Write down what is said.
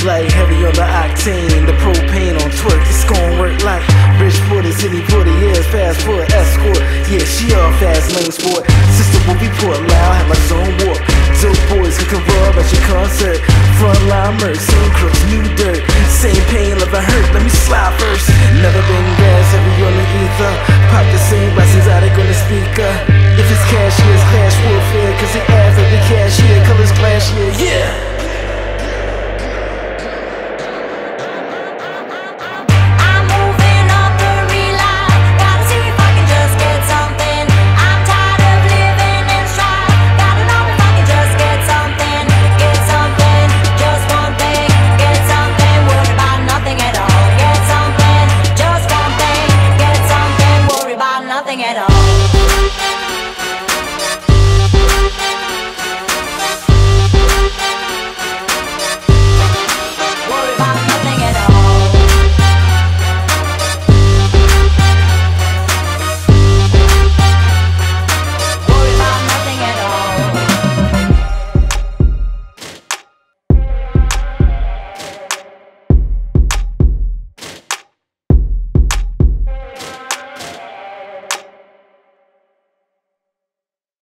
blade, heavy on the octane, the propane on twerk. It's gon' work like rich foot city any booty, yeah, fast foot, escort. Yeah, she all fast lane sport. Sister will be put loud, have my zone warp. Dope boys who can rub at your concert. Frontline merch, same crooks, new dirt. Same pain, love and hurt, let me slide first. Never been